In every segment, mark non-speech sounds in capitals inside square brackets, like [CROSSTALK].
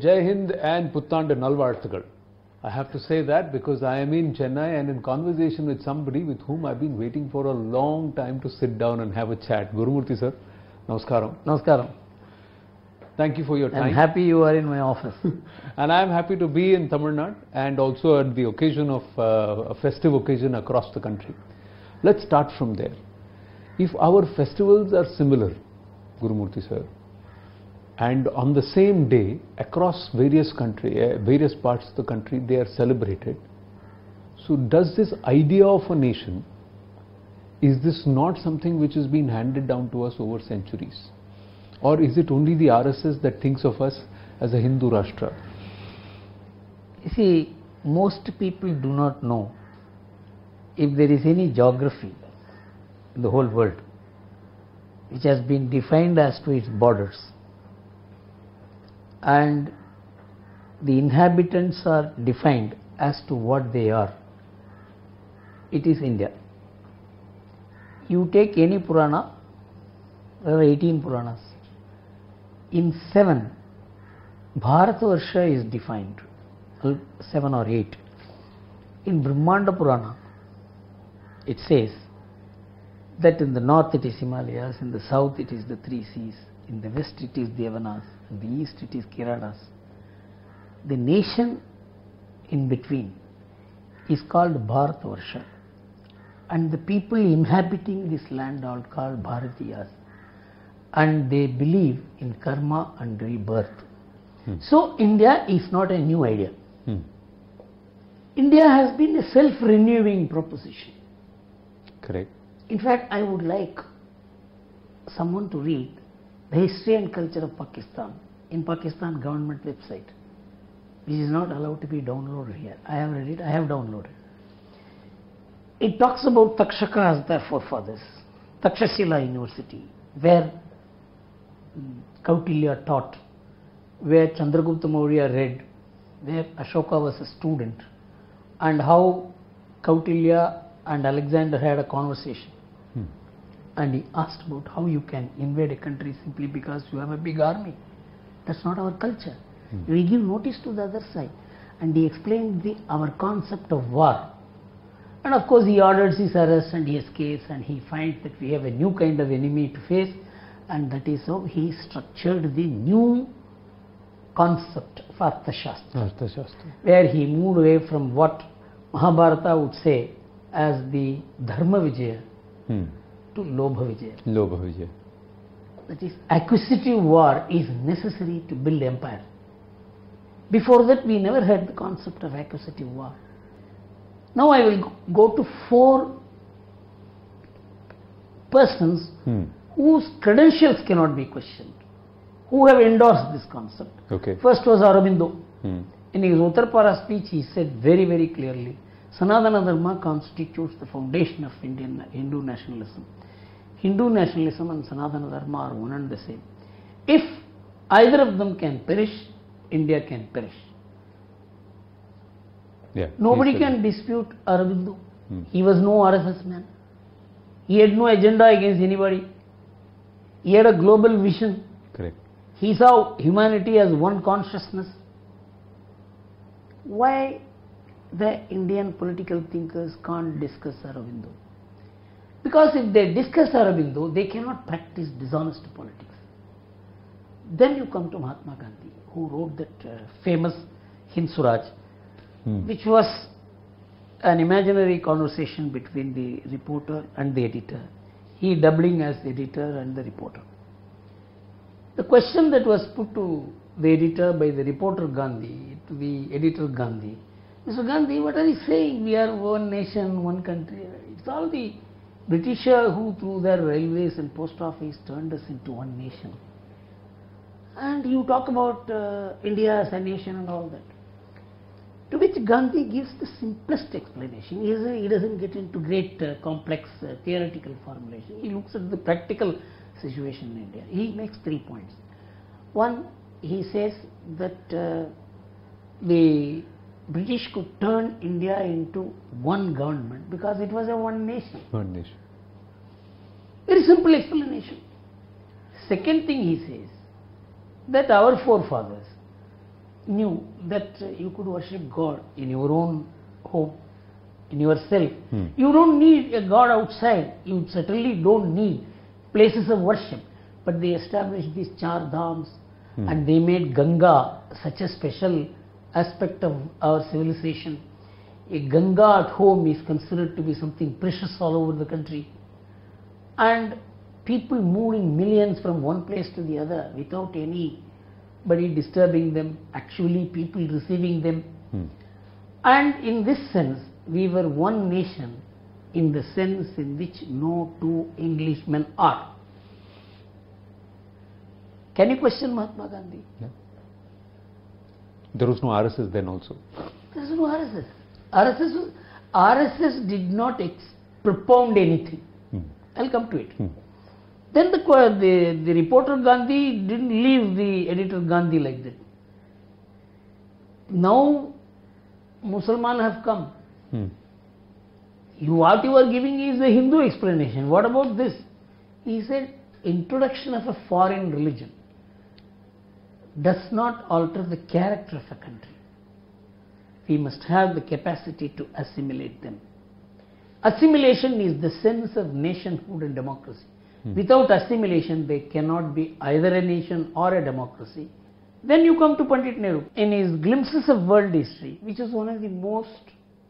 Jai Hind and Puttand Nalvarthagal. I have to say that because I am in Chennai and in conversation with somebody with whom I've been waiting for a long time to sit down and have a chat. Gurumurthy sir, Namaskaram. Namaskaram. Thank you for your time. I'm happy you are in my office. [LAUGHS] and I am happy to be in Tamil Nadu and also at the occasion of uh, a festive occasion across the country. Let's start from there. If our festivals are similar, Gurumurthy sir, and on the same day across various country, uh, various parts of the country, they are celebrated. So, does this idea of a nation is this not something which has been handed down to us over centuries? Or is it only the RSS that thinks of us as a Hindu Rashtra? You see, most people do not know if there is any geography in the whole world which has been defined as to its borders and the inhabitants are defined as to what they are. It is India. You take any Purana, there are 18 Puranas. In 7, Bharatavarsha is defined, uh, 7 or 8. In Brahmanda Purana, it says that in the north it is Himalayas, in the south it is the three seas, in the west it is Devanas, in the east it is Kiratas. The nation in between is called Bharatavarsha and the people inhabiting this land are called Bharatiyas and they believe in karma and rebirth. So India is not a new idea. Hmm. India has been a self-renewing proposition. Correct. In fact, I would like someone to read the history and culture of Pakistan in Pakistan government website, which is not allowed to be downloaded here. I have read it, I have downloaded. It talks about Takshaka as their forefathers, Takshashila University, where mm, Kautilya taught, where Chandragupta Maurya read, where Ashoka was a student, and how Kautilya and Alexander had a conversation. And he asked about how you can invade a country simply because you have a big army. That's not our culture. We give notice to the other side. And he explained the, our concept of war. And of course, he orders his arrest and he escapes, and he finds that we have a new kind of enemy to face, and that is how he structured the new concept of Arthashastra Arthashastra. where he moved away from what Mahabharata would say as the Dharma Vijaya Hmm. To Lobha Vijaya. Lobha Vijay. That is, acquisitive war is necessary to build empire. Before that, we never had the concept of acquisitive war. Now I will go to four persons Hmm. whose credentials cannot be questioned, who have endorsed this concept. Okay. First was Aurobindo. Hmm. In his Uttarpara speech, he said very, very clearly Sanatana Dharma constitutes the foundation of Indian Hindu nationalism. Hindu nationalism and Sanatana Dharma are one and the same. If either of them can perish, India can perish. Yeah. Nobody he said can dispute Aurobindo. Hmm. He was no RSS man. He had no agenda against anybody. He had a global vision. Correct. He saw humanity as one consciousness. Why the Indian political thinkers can't discuss Aurobindo? Because if they discuss Aurobindo, they cannot practice dishonest politics. Then you come to Mahatma Gandhi, who wrote that uh, famous Hind Swaraj, Hmm. which was an imaginary conversation between the reporter and the editor, he doubling as the editor and the reporter. The question that was put to the editor by the reporter Gandhi, to the editor Gandhi, Mr. Gandhi, what are you saying? We are one nation, one country. It's all the Britisher who, through their railways and post office, turned us into one nation. And you talk about uh, India as a nation and all that. To which Gandhi gives the simplest explanation. He, is- he doesn't get into great uh, complex uh, theoretical formulation. He looks at the practical situation in India. He makes three points. One, he says that uh, the British could turn India into one government because it was a one nation. One nation. Very simple explanation. Second thing he says that our forefathers knew that you could worship God in your own home, in yourself. Hmm. You don't need a God outside. You certainly don't need places of worship. But they established these char dhams and they made Ganga such a special aspect of our civilization. A Ganga at home is considered to be something precious all over the country. And people moving millions from one place to the other without any, anybody disturbing them, actually people receiving them. Hmm. And in this sense, we were one nation in the sense in which no two Englishmen are. Can you question Mahatma Gandhi? There was no RSS then also. There is no RSS. RSS, was, RSS did not ex- propound anything. Hmm. I'll come to it. Hmm. Then the, the, the reporter Gandhi didn't leave the editor Gandhi like that. Now, Musalman have come. Hmm. You, what you are giving is a Hindu explanation. What about this? He said, introduction of a foreign religion does not alter the character of a country. We must have the capacity to assimilate them. Assimilation is the sense of nationhood and democracy. Without assimilation, they cannot be either a nation or a democracy. Then you come to Pandit Nehru in his Glimpses of World History, which is one of the most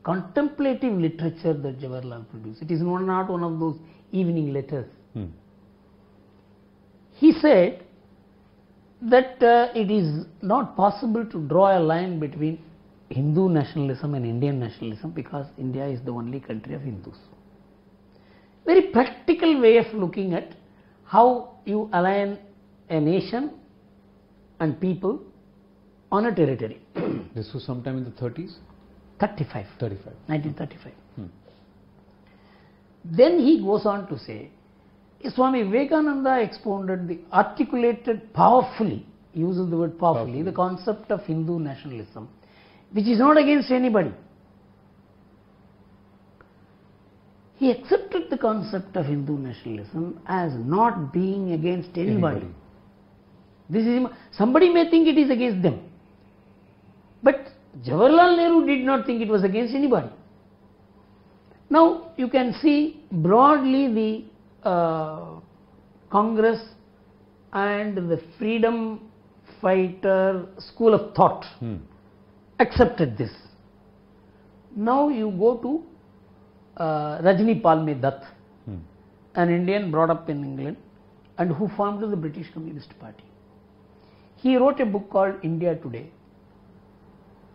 contemplative literature that Jawaharlal produced. It is not one of those evening letters. Hmm. He said that uh, it is not possible to draw a line between Hindu nationalism and Indian nationalism because India is the only country of Hindus. Very practical way of looking at how you align a nation and people on a territory. [COUGHS] This was sometime in the 30s, 35, 35. 1935. Hmm. Then he goes on to say, Swami Vivekananda expounded the articulated powerfully, uses the word powerfully, Powerfully. the concept of Hindu nationalism, which is not against anybody. He accepted the concept of Hindu nationalism as not being against anybody. Anybody. This is somebody may think it is against them, but Jawaharlal Nehru did not think it was against anybody. Now you can see broadly the uh, Congress and the freedom fighter school of thought Hmm. accepted this. Now you go to uh, Rajni Palme Dutt, Hmm. an Indian brought up in England and who formed the British Communist Party. He wrote a book called India Today.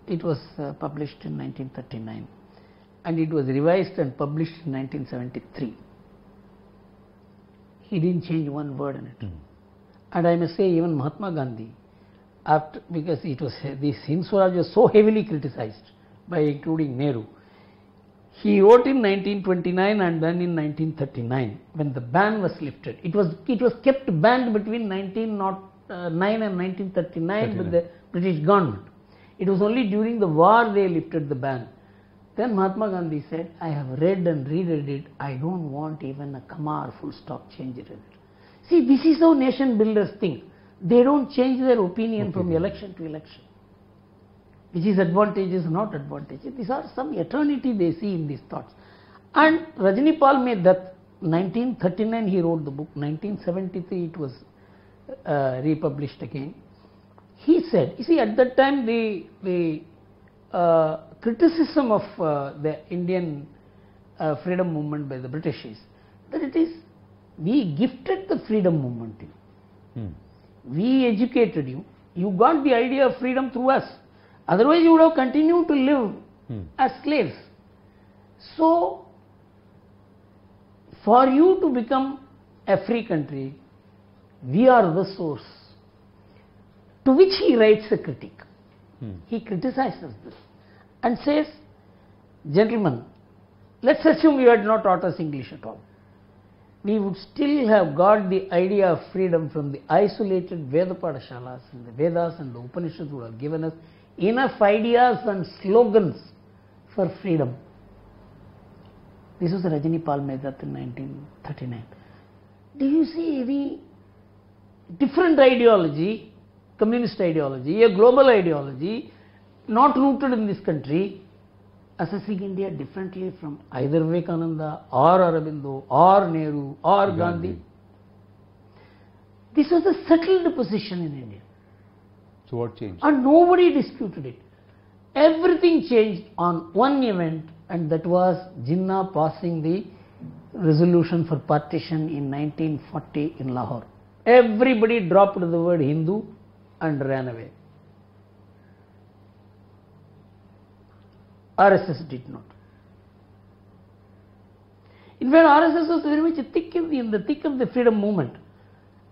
It was uh, published in 1939 and it was revised and published in 1973. He didn't change one word in it. Hmm. And I must say, even Mahatma Gandhi, after because it was this Hind Swaraj was so heavily criticized by including Nehru, he wrote in 1929 and then in 1939 when the ban was lifted. It was it was kept banned between 1909 uh, and 1939 with the British government. It was only during the war they lifted the ban. Then Mahatma Gandhi said, I have read and reread it. I don't want even a comma or full stop change in it. See, this is how nation builders think. They don't change their opinion from election to election which is advantageous or not advantageous. These are some eternity they see in these thoughts. And Rajni Palme Dutt 1939 he wrote the book, 1973 it was uh, republished again. He said, you see, at that time the the uh, criticism of uh, the Indian uh, freedom movement by the British is that it is we gifted the freedom movement to you. Hmm. We educated you. You got the idea of freedom through us. Otherwise, you would have continued to live Hmm. as slaves. So, for you to become a free country, we are the source. To which he writes a critique. Hmm. He criticizes this and says, Gentlemen, let's assume you had not taught us English at all. We would still have got the idea of freedom from the isolated Veda Padashalas and the Vedas and the Upanishads would have given us enough ideas and slogans for freedom. This was Rajini Palme Dutt in 1939. Do you see any different ideology communist ideology, a global ideology, not rooted in this country, assessing India differently from either Vivekananda or Aurobindo or Nehru or Gandhi. This was a settled position in India So what changed? and nobody disputed it. Everything changed on one event, and that was Jinnah passing the resolution for partition in 1940 in Lahore. Everybody dropped the word Hindu and ran away. RSS did not. In fact, RSS was very much thick in the, in the thick of the freedom movement.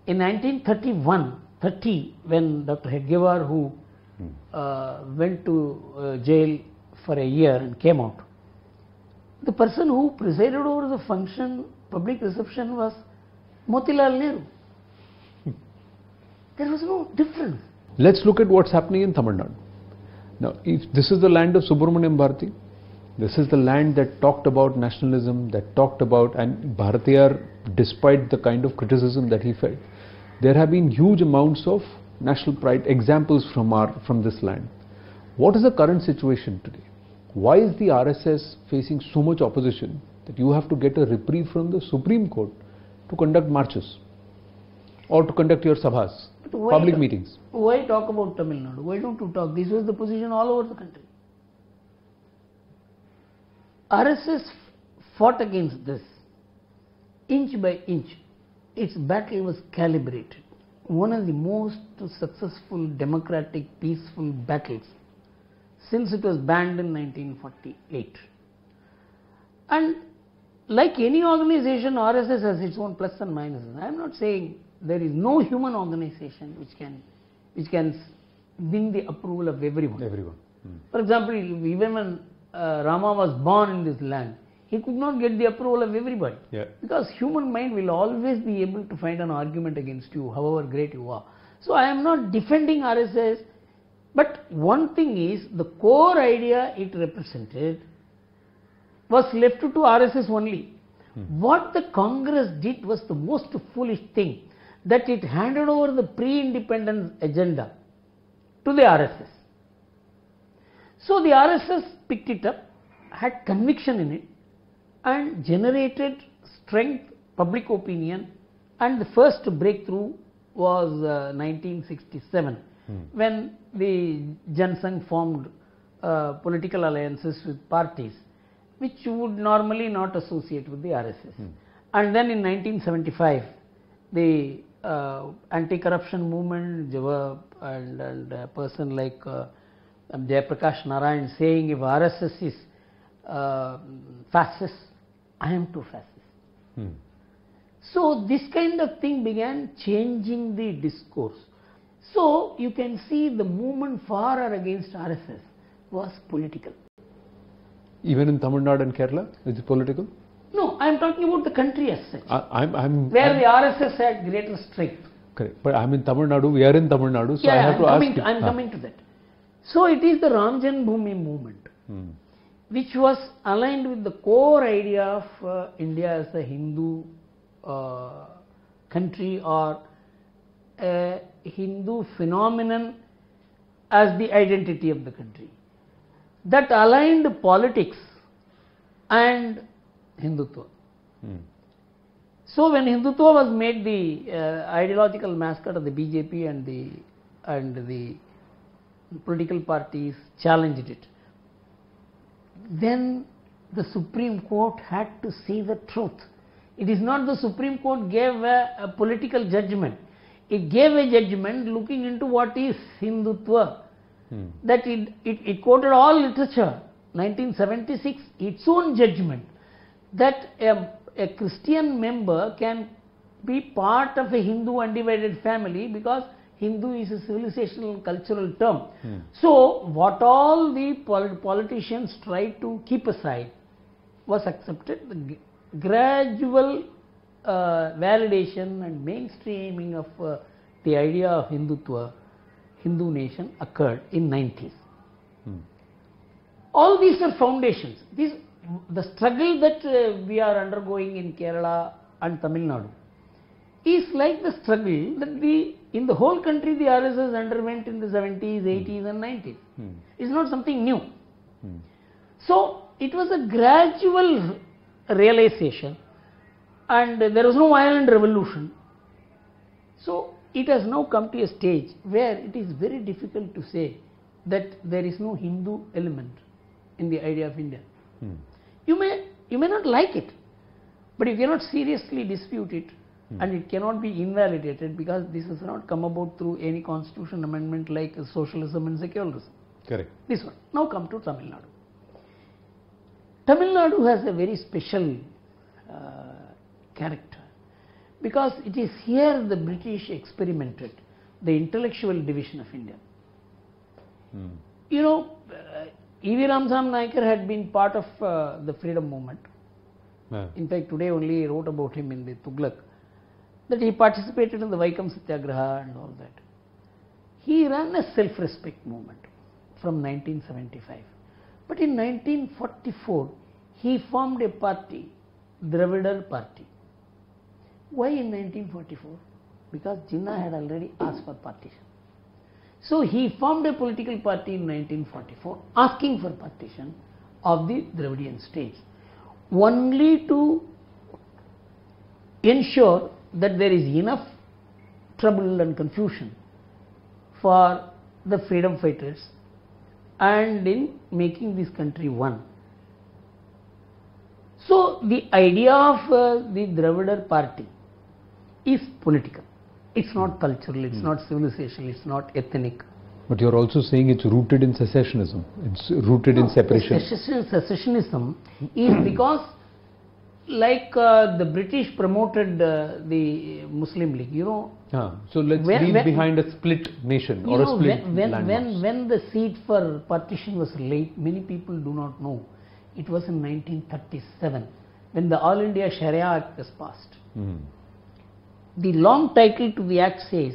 In 1931, 30, when Dr. Hedgewar, who uh, went to uh, jail for a year and came out, the person who presided over the function, public reception, was Motilal Nehru. There was no difference. Let's look at what's happening in Tamil Nadu. Now, if this is the land of Subramaniam Bharati, this is the land that talked about nationalism, that talked about, and Bharatiyar, despite the kind of criticism that he felt, there have been huge amounts of national pride examples from our from this land. What is the current situation today? Why is the RSS facing so much opposition that you have to get a reprieve from the Supreme Court to conduct marches or to conduct your sabhas, public meetings? Why talk about Tamil Nadu? Why don't you talk? This was the position all over the country. RSS fought against this inch by inch. Its battle was calibrated. One of the most successful democratic peaceful battles since it was banned in 1948. And like any organization, RSS has its own plus and minuses. I am not saying there is no human organization which can, which can win the approval of everyone. Everyone. For example, even when uh, Rama was born in this land, he could not get the approval of everybody. Yeah. Because human mind will always be able to find an argument against you, however great you are. So I am not defending RSS, but one thing is the core idea it represented was left to RSS only. What the Congress did was the most foolish thing that it handed over the pre-independence agenda to the RSS. So the RSS picked it up, had conviction in it, and generated strength, public opinion, and the first breakthrough was uh, 1967 when the Jansangh formed uh, political alliances with parties which you would normally not associate with the RSS. And then in 1975, the anti-corruption movement, and, and a person like uh, Jayaprakash Narayan saying if RSS is uh, fascist, I am too fascist. Hmm. So this kind of thing began changing the discourse. So you can see the movement for or against RSS was political. Even in Tamil Nadu and Kerala, is it political? No, I am talking about the country as such, I, I'm, I'm, where I'm- the RSS had greater strength. correct. But I'm in Tamil Nadu. We are in Tamil Nadu, so I have I'm to coming ask. to, you. I'm Ah. coming to that. So it is the Ram Bhumi movement, Hmm. which was aligned with the core idea of uh, India as a Hindu uh, country or a Hindu phenomenon as the identity of the country. That aligned politics and Hindutva. Hmm. So when Hindutva was made the uh, ideological mascot of the BJP and the and the political parties challenged it, then the Supreme Court had to see the truth. It is not the Supreme Court gave a, a political judgment. It gave a judgment looking into what is Hindutva. Hmm. That it, it, it quoted all literature, 1976, its own judgment, that a, a Christian member can be part of a Hindu undivided family because Hindu is a civilizational cultural term. So, what all the pol- politicians tried to keep aside was accepted. The gradual uh, validation and mainstreaming of uh, the idea of Hindutva, Hindu nation occurred in 90s. Hmm. All these are foundations. These, the struggle that uh, we are undergoing in Kerala and Tamil Nadu is like the struggle that the In the whole country, the RSS underwent in the 70s, 80s, and 90s. Hmm. It's not something new. Hmm. So it was a gradual realization, and there was no violent revolution. So it has now come to a stage where it is very difficult to say that there is no Hindu element in the idea of India. Hmm. You may you may not like it, but you cannot seriously dispute it, and it cannot be invalidated because this has not come about through any constitution amendment like socialism and secularism. Correct. This one. Now come to Tamil Nadu. Tamil Nadu has a very special uh, character because it is here the British experimented the intellectual division of India. Hmm. You know, uh, E.V. Ramasamy Naicker had been part of uh, the freedom movement. Yeah. In fact, today only I wrote about him in the Tughlaq that he participated in the Vaikam Satyagraha and all that. He ran a self-respect movement from 1975. But in 1944, he formed a party, Dravidar Party. Why in 1944? Because Jinnah had already asked for partition. So he formed a political party in 1944 asking for partition of the Dravidian states only to ensure that there is enough trouble and confusion for the freedom fighters and in making this country one. So the idea of uh, the Dravidar party is political. It's not cultural, it's not civilizational, it's not ethnic. But you're also saying it's rooted in secessionism. It's rooted in separation. Secession, secessionism is because, like uh, the British promoted uh, the Muslim League, you know, Ah, so let's When- leave when- behind a split nation or a know split when, when, when, when the seat for partition was laid, many people do not know. It was in 1937 when the All India Sharia Act was passed. Hmm. The long title to the act says,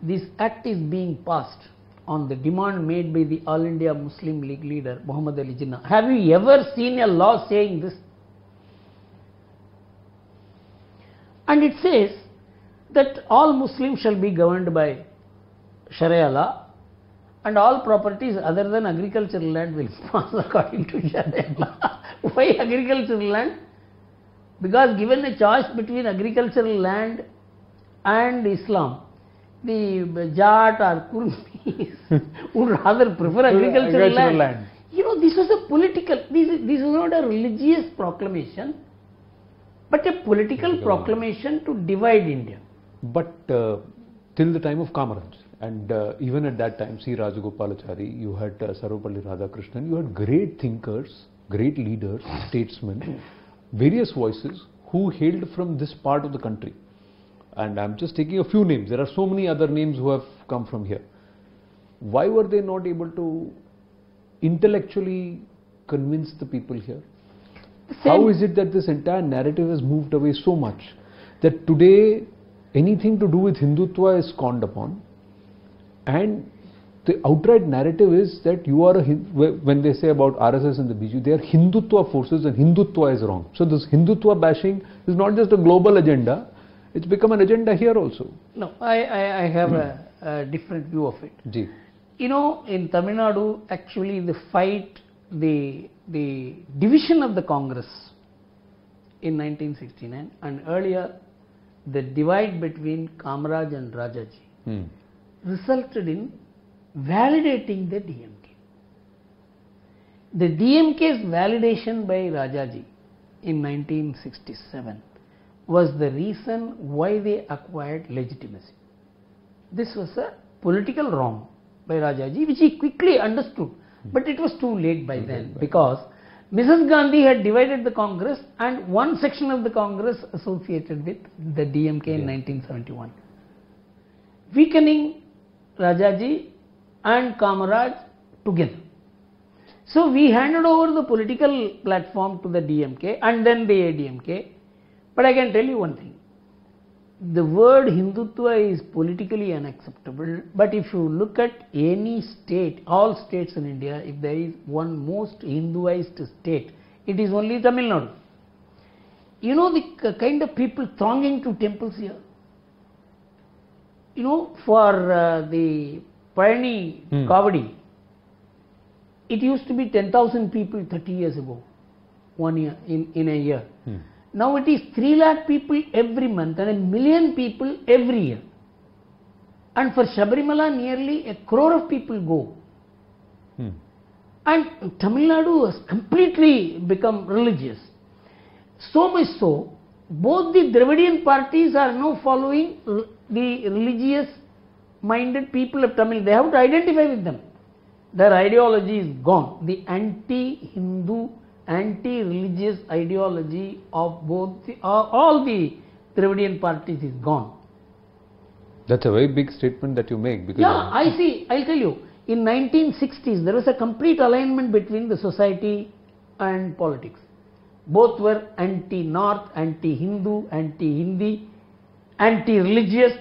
This act is being passed on the demand made by the All India Muslim League leader Muhammad Ali Jinnah. Have you ever seen a law saying this? And it says that all Muslims shall be governed by Sharia law and all properties other than agricultural land will [LAUGHS] pass according to Sharia law. [LAUGHS] Why agricultural land? Because given a choice between agricultural land and Islam, the Jat or Kurmis [LAUGHS] would rather prefer agricultural, Agricultural land. land. You know, this was a political, this, is- this was not a religious proclamation, but a political Political proclamation to divide India. But uh, till the time of Kamaraj, and uh, even at that time, see Rajagopalachari, you had uh, Sarvepalli Radhakrishnan, you had great thinkers, great leaders, statesmen, various voices who hailed from this part of the country. And I'm just taking a few names. There are so many other names who have come from here. Why were they not able to intellectually convince the people here? How Same- is it that this entire narrative has moved away so much that today anything to do with Hindutva is scorned upon and the outright narrative is that you are a when they say about RSS and the BJP, they are Hindutva forces and Hindutva is wrong. So this Hindutva bashing is not just a global agenda, it's become an agenda here also. No, I, I, I have a, a different view of it. Ji. You know, in Tamil Nadu, actually, the fight, the the division of the Congress in 1969, and earlier, the divide between Kamraj and Rajaji Hmm. resulted in validating the DMK. The DMK's validation by Rajaji in 1967 was the reason why they acquired legitimacy. This was a political wrong by Rajaji, which he quickly understood, but it was too late by then because Mrs. Gandhi had divided the Congress and one section of the Congress associated with the DMK in 1971 weakening Rajaji and Kamaraj together. So we handed over the political platform to the DMK and then the ADMK. But I can tell you one thing. The word Hindutva is politically unacceptable, but if you look at any state, all states in India, if there is one most Hinduized state, it is only Tamil Nadu. You know the kind of people thronging to temples here? You know, for uh, the Palani Hmm. Kavadi, it used to be 10,000 people 30 years ago, one year, in, in a year. Hmm. Now it is 3 lakh people every month and a million people every year. And for Shabarimala, nearly a crore of people go. Hmm. And Tamil Nadu has completely become religious. So much so, both the Dravidian parties are now following the religious minded people of Tamil. They have to identify with them. Their ideology is gone. The anti Hindu, anti religious ideology of both the, uh, all the Dravidian parties is gone. That's a very big statement that you make because Yeah, I see. I'll tell you. In 1960s, there was a complete alignment between the society and politics. Both were anti-North, anti-Hindu, anti-Hindi, anti-religious.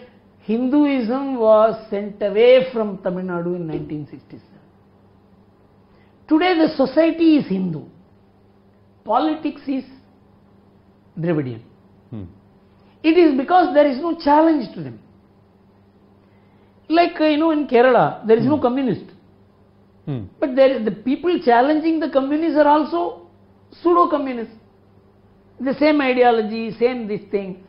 Hinduism was sent away from Tamil Nadu in 1967. Today, the society is Hindu. Politics is Dravidian. Hmm. It is because there is no challenge to them. Like, uh, you know, in Kerala, there is no communist. Hmm. But there, the people challenging the communists are also pseudo communists. The same ideology, same this thing.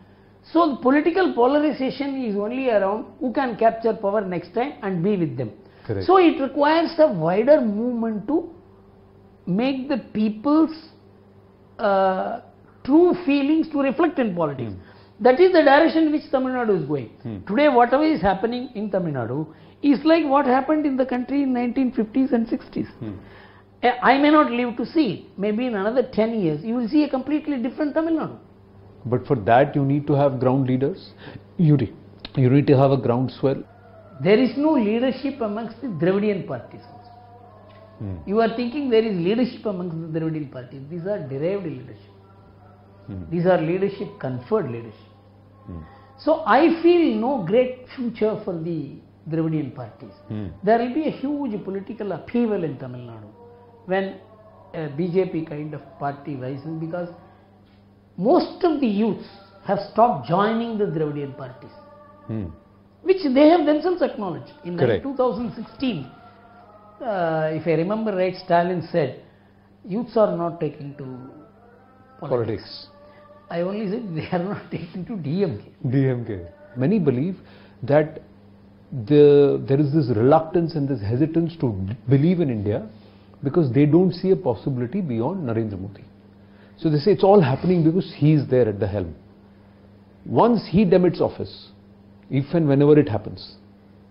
So, the political polarization is only around who can capture power next time and be with them. Correct. So, it requires a wider movement to make the people's uh, true feelings to reflect in politics. That is the direction which Tamil Nadu is going. Hmm. Today, whatever is happening in Tamil Nadu is like what happened in the country in 1950s and 60s. Hmm. Eh, I may not live to see it. Maybe in another 10 years, you will see a completely different Tamil Nadu. But for that, you need to have ground leaders. You, need- you need to have a groundswell. There is no leadership amongst the Dravidian parties. Hmm. You are thinking there is leadership amongst the Dravidian parties. These are derived leadership. Hmm. These are leadership, conferred leadership. Hmm. So I feel no great future for the Dravidian parties. There will be a huge political upheaval in Tamil Nadu when a BJP kind of party rises because most of the youths have stopped joining the Dravidian parties, Hmm. which they have themselves acknowledged. In Correct. 2016, uh, if I remember right, Stalin said, youths are not taking to politics. Politics. I only said [LAUGHS] they are not taking to DMK. DMK. Many believe that the, there is this reluctance and this hesitance to believe in India because they don't see a possibility beyond Narendra Modi. So they say it's all happening because he is there at the helm. Once he demits office, if and whenever it happens,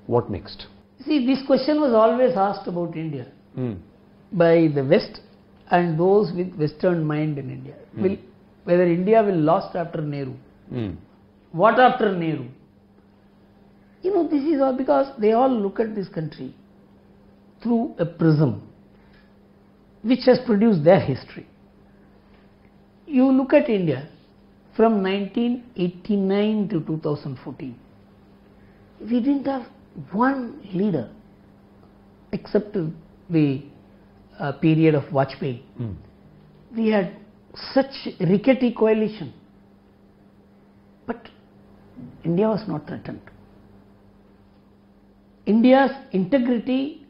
what next? See, this question was always asked about India Hmm. by the West and those with Western mind in India. Will, whether India will last after Nehru. Hmm. What after Nehru? You know, this is all because they all look at this country through a prism which has produced their history. You look at India from 1989 to 2014. We didn't have one leader except the uh, period of Vajpayee. Hmm. We had such rickety coalition. But India was not threatened. India's integrity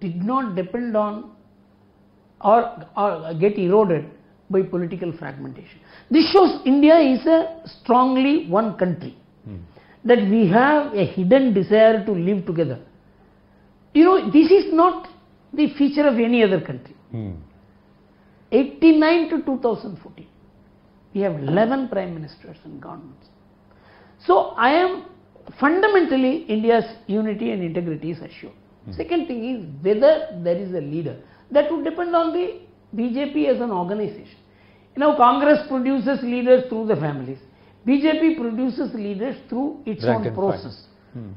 did not depend on or, or get eroded by political fragmentation. This shows India is a strongly one country. Hmm. That we have a hidden desire to live together. You know, this is not the feature of any other country. Hmm. 89 to 2014. We have 11 prime ministers and governments. So I am fundamentally India's unity and integrity is assured. Second thing is whether there is a leader. That would depend on the BJP as an organization. You know, Congress produces leaders through the families. BJP produces leaders through its Rank own process. Hmm.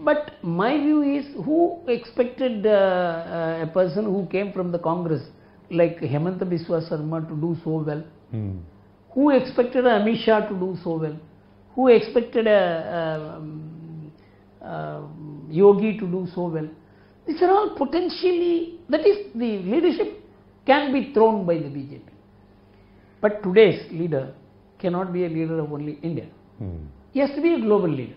But my view is who expected uh, uh, a person who came from the Congress like Himanta Biswa Sarma to do so well? Hmm. Who expected Amit Shah to do so well? Who expected a, um, uh, Yogi to do so well? These are all potentially, that is, the leadership can be thrown by the BJP. But today's leader cannot be a leader of only India. Hmm. He has to be a global leader.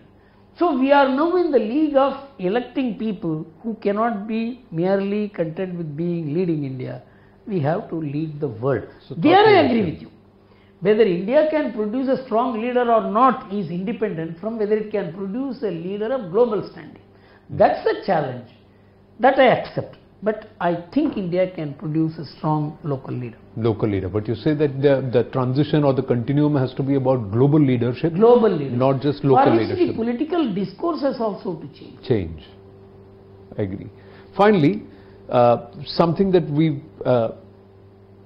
So we are now in the league of electing people who cannot be merely content with being leading India. We have to lead the world. So there I agree with you. Whether India can produce a strong leader or not is independent from whether it can produce a leader of global standing. That's a challenge that I accept. But I think India can produce a strong local leader. Local leader. But you say that the, the transition or the continuum has to be about global leadership, Global leadership. not just local For which the leadership. political discourse has also to change. change. I agree. Finally, uh, something that we've uh,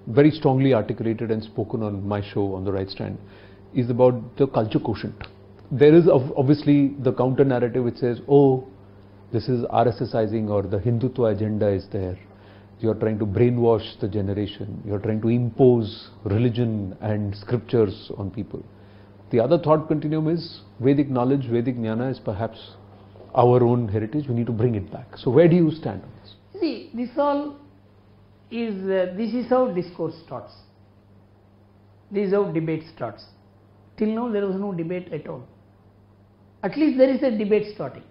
very strongly articulated and spoken on my show on the right stand is about the culture quotient. There is obviously the counter narrative which says, oh, this is RSSizing or the Hindutva agenda is there. You're trying to brainwash the generation. You're trying to impose religion and scriptures on people. The other thought continuum is Vedic knowledge, Vedic jnana is perhaps our own heritage. We need to bring it back. So where do you stand on this? See, this all is, uh, this is how discourse starts. This is how debate starts. Till now there was no debate at all. At least there is a debate starting.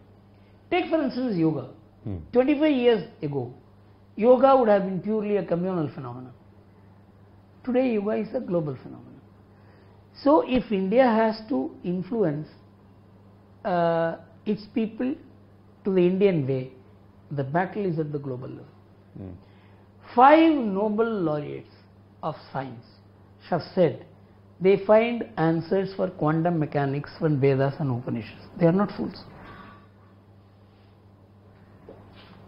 Take for instance yoga. Hmm. 25 years ago, yoga would have been purely a communal phenomenon. Today yoga is a global phenomenon. So if India has to influence uh, its people to the Indian way, the battle is at the global level. Hmm. Five Nobel laureates of science have said they find answers for quantum mechanics from Vedas and Upanishads. They are not fools.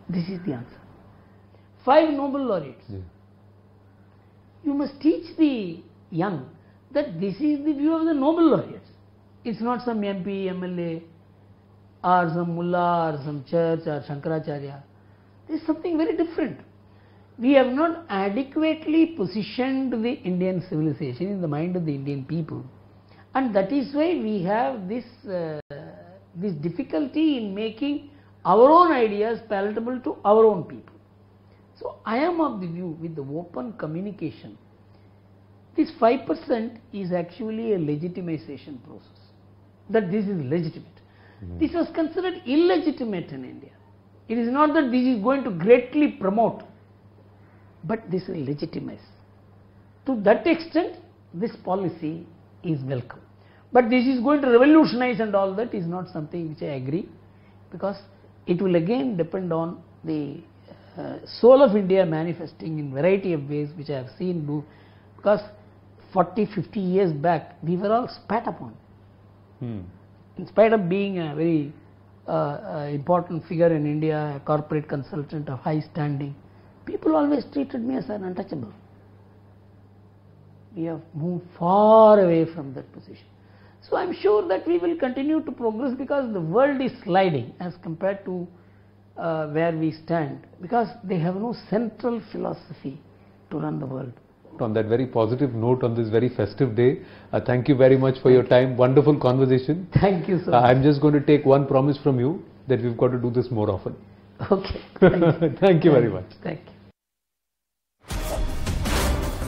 This is the answer. Five Nobel laureates. Yeah. You must teach the young that this is the view of the Nobel laureates. It's not some MP, MLA, or some mullah, or some church, or Shankaracharya. This is something very different. We have not adequately positioned the Indian civilization in the mind of the Indian people. And that is why we have this, uh, this difficulty in making our own ideas palatable to our own people. So I am of the view with the open communication, this 5% is actually a legitimization process. That this is legitimate. Hmm. This was considered illegitimate in India. It is not that this is going to greatly promote, but this will legitimize. To that extent, this policy is welcome. But this is going to revolutionize and all that is not something which I agree because it will again depend on the uh, soul of India manifesting in variety of ways which I have seen do because 40 50 years back we were all spat upon Hmm. in spite of being a very uh, uh, important figure in India, a corporate consultant of high standing, people always treated me as an untouchable. We have moved far away from that position. So I'm sure that we will continue to progress because the world is sliding as compared to uh, where we stand because they have no central philosophy to run the world. On that very positive note, on this very festive day, uh, thank you very much for your time. Wonderful conversation. Thank you so Uh. I'm just going to take one promise from you that we've got to do this more often. Okay. Thank you. [LAUGHS] thank you very much. Thank you.